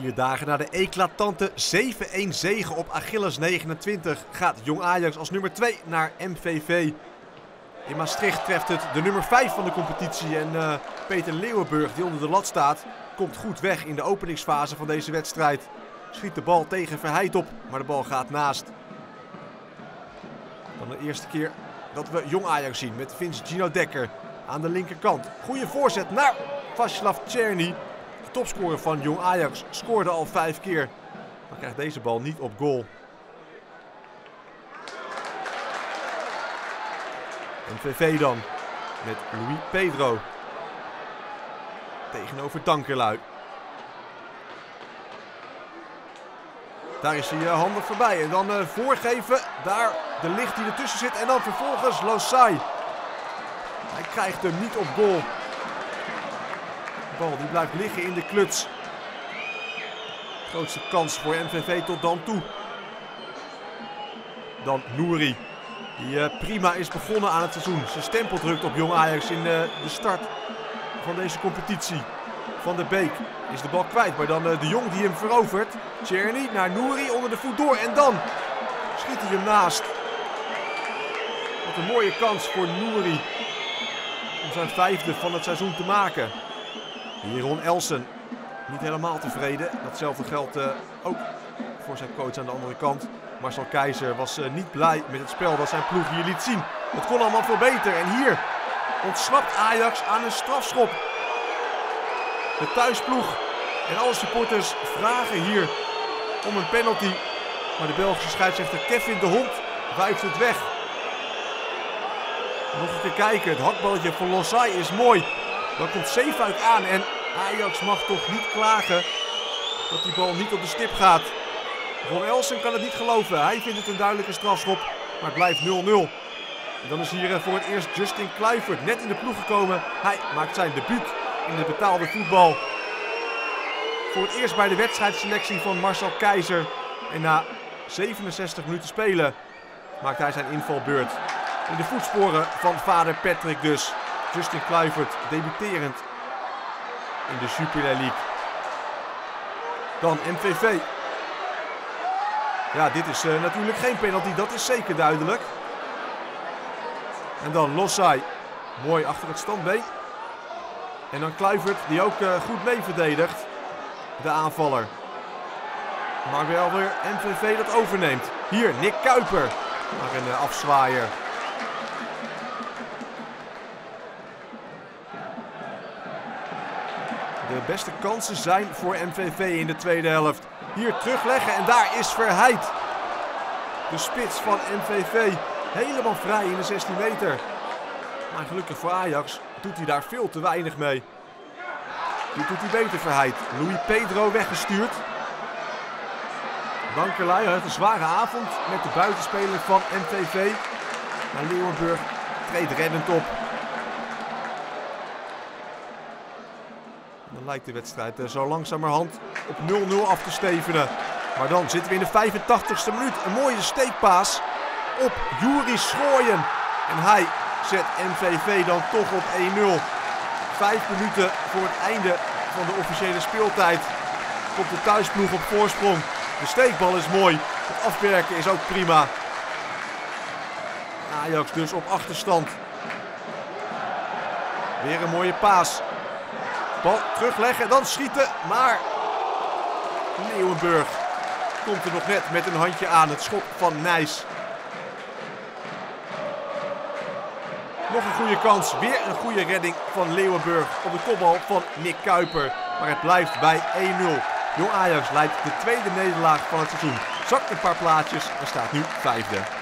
Vier dagen na de eclatante 7-1 zege op Achilles 29 gaat Jong Ajax als nummer 2 naar MVV. In Maastricht treft het de nummer 5 van de competitie en uh, Peter Leeuwenburg, die onder de lat staat, komt goed weg in de openingsfase van deze wedstrijd. Schiet de bal tegen Verheid op, maar de bal gaat naast. Dan de eerste keer dat we Jong Ajax zien met Vince Gino Dekker aan de linkerkant. Goede voorzet naar Vaslav Czerny topscorer van Jong Ajax scoorde al vijf keer. Maar krijgt deze bal niet op goal. MVV dan met Louis Pedro. Tegenover Dankerlui. Daar is hij uh, handig voorbij. En dan uh, voorgeven. Daar de licht die ertussen zit. En dan vervolgens Losai. Hij krijgt hem niet op goal bal die blijft liggen in de kluts. Grootste kans voor MVV tot dan toe. Dan Nouri. Die uh, prima is begonnen aan het seizoen. Zijn stempel drukt op Jong Ajax in uh, de start van deze competitie. Van de Beek is de bal kwijt. Maar dan uh, de Jong die hem verovert. Czerny naar Nouri onder de voet door. En dan schiet hij hem naast. Wat een mooie kans voor Nouri. Om zijn vijfde van het seizoen te maken. Jeroen Elsen niet helemaal tevreden. Datzelfde geldt uh, ook voor zijn coach aan de andere kant. Marcel Keizer was uh, niet blij met het spel dat zijn ploeg hier liet zien. Het kon allemaal veel beter. En hier ontsnapt Ajax aan een strafschop. De thuisploeg en alle supporters vragen hier om een penalty. Maar de Belgische scheidsrechter Kevin de Hond wuift het weg. Nog een keer kijken. Het hakballetje van Losai is mooi. Dan komt Zeefuik aan en Ajax mag toch niet klagen dat die bal niet op de stip gaat. Von Elsen kan het niet geloven. Hij vindt het een duidelijke strafschop, maar het blijft 0-0. En dan is hier eh, voor het eerst Justin Kluivert net in de ploeg gekomen. Hij maakt zijn debuut in de betaalde voetbal. Voor het eerst bij de wedstrijdselectie van Marcel Keizer. En na 67 minuten spelen maakt hij zijn invalbeurt. In de voetsporen van vader Patrick dus. Justin Kluivert debuterend in de Jupiler League. Dan MVV. Ja, dit is uh, natuurlijk geen penalty, dat is zeker duidelijk. En dan Lossai. Mooi achter het standbeen. En dan Kluivert, die ook uh, goed mee verdedigt. De aanvaller. Maar wel weer MVV dat overneemt. Hier, Nick Kuiper. Maar een uh, afzwaaier. De beste kansen zijn voor MVV in de tweede helft. Hier terugleggen en daar is Verheid. De spits van MVV helemaal vrij in de 16 meter. Maar gelukkig voor Ajax doet hij daar veel te weinig mee. Dit doet hij beter Verheid. Louis Pedro weggestuurd. Bankerlui heeft een zware avond met de buitenspeler van MVV. Maar Leeuwenburg treedt reddend op. lijkt de wedstrijd eh, zo langzamerhand op 0-0 af te stevenen. Maar dan zitten we in de 85ste minuut. Een mooie steekpaas op Juri Schrooien. En hij zet MVV dan toch op 1-0. Vijf minuten voor het einde van de officiële speeltijd komt de thuisploeg op voorsprong. De steekbal is mooi. Het afwerken is ook prima. Ajax dus op achterstand. Weer een mooie paas. Bal terugleggen, dan schieten. Maar Leeuwenburg komt er nog net met een handje aan. Het schot van Nijs. Nog een goede kans. Weer een goede redding van Leeuwenburg op de kopbal van Nick Kuiper. Maar het blijft bij 1-0. Jong Ajax leidt de tweede nederlaag van het seizoen. Zakt een paar plaatjes en staat nu vijfde.